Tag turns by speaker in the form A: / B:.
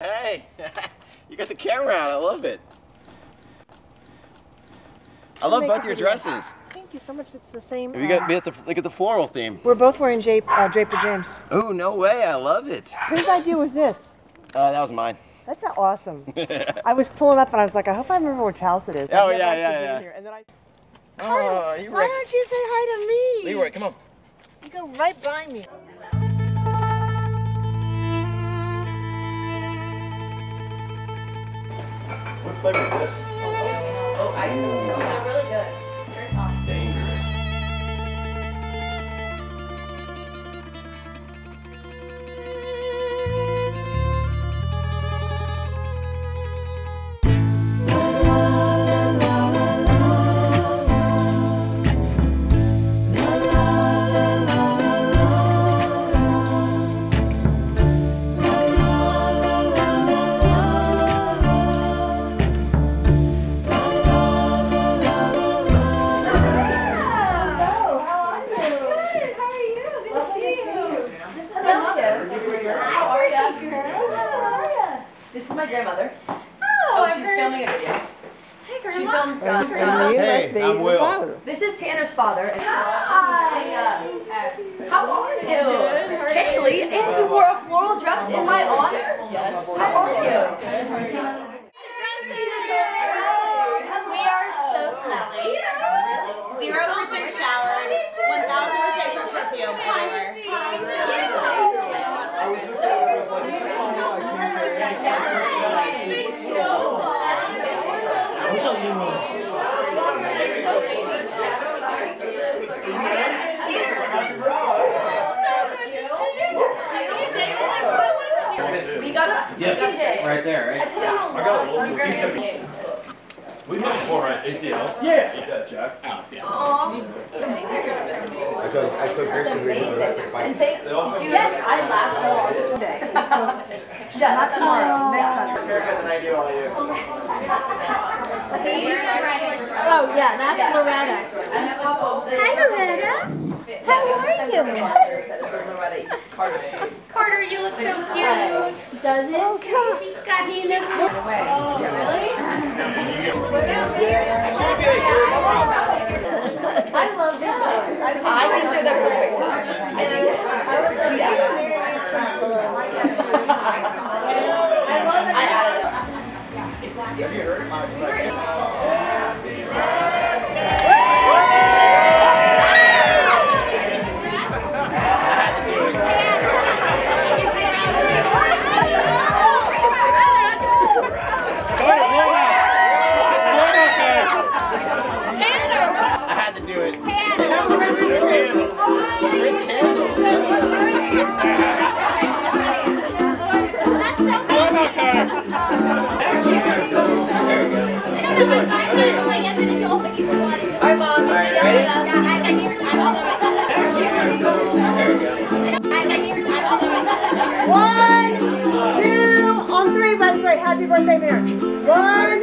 A: Hey, you got the camera out. I love it. I love both your dresses.
B: Thank you so much. It's the same.
A: We
B: uh,
A: got we have to look at the floral theme.
B: we're both wearing J- uh, Draper James.
A: Oh no way! I love it.
B: Whose idea was this?
A: Oh, that was mine.
B: That's awesome. I was pulling up and I was like, I hope I remember which house it is.
A: Oh, yeah, yeah, yeah.
B: here. And then I,
A: Oh, you
B: why don't you say hi to me?
A: Leroy, come on.
B: You go right by me.
A: Flavor is this?
C: Oh, ice. Oh, they're really good. This is my grandmother.
D: Oh,
C: Oh, she's
D: very-
C: filming a video.
D: Hey,
C: She
D: Grandma.
C: films some.
B: And
C: some-
B: you
A: Hey, I'm Will.
C: This is Tanner's father. and-
D: Hi.
C: How are you? Kaylee, and you wore a floral dress in my honor? Yes. How are you?
E: We
C: got
A: Yes, right there, right?
F: I got one. He's gonna. We met before at ACL. Yeah. Yeah, Jack. Alex, yeah.
C: I And thank you. Yes, I laughed so hard. Yeah, not tomorrow.
B: Next time.
A: Haircut than I do all you.
D: Oh, yeah, that's Loretta. Hi, Loretta. How are you? Carter, you look so cute. Does it? Oh, God, he looks so.
C: Oh, I love these things. I think they're the perfect touch. I think. I love it. I added.
A: I
B: One, two, on three. Let's say happy birthday, Maryn. One,